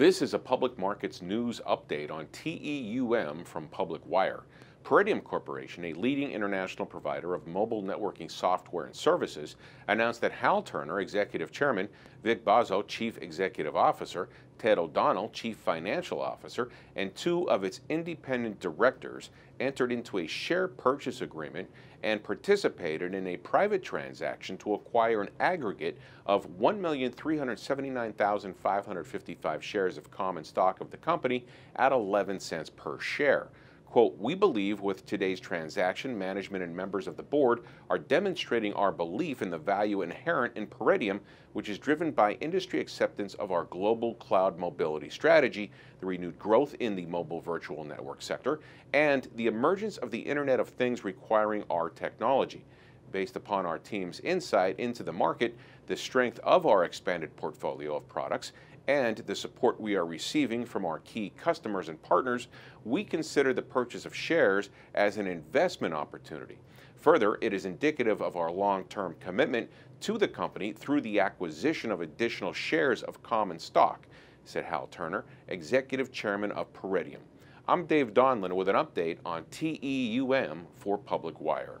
This is a public markets news update on TEUM from Public Wire. Pareteum Corporation, a leading international provider of mobile networking software and services, announced that Hal Turner, Executive Chairman, Vic Bozzo, Chief Executive Officer, Ted O'Donnell, Chief Financial Officer, and two of its independent directors entered into a share purchase agreement and participated in a private transaction to acquire an aggregate of 1,379,555 shares of common stock of the company at 11 cents per share. Quote, we believe with today's transaction, management and members of the board are demonstrating our belief in the value inherent in Pareteum, which is driven by industry acceptance of our global cloud mobility strategy, the renewed growth in the mobile virtual network sector, and the emergence of the Internet of Things requiring our technology. Based upon our team's insight into the market, the strength of our expanded portfolio of products, and the support we are receiving from our key customers and partners, we consider the purchase of shares as an investment opportunity. Further, it is indicative of our long-term commitment to the company through the acquisition of additional shares of common stock, said Hal Turner, Executive Chairman of Pareteum. I'm Dave Donlin with an update on TEUM for Public Wire.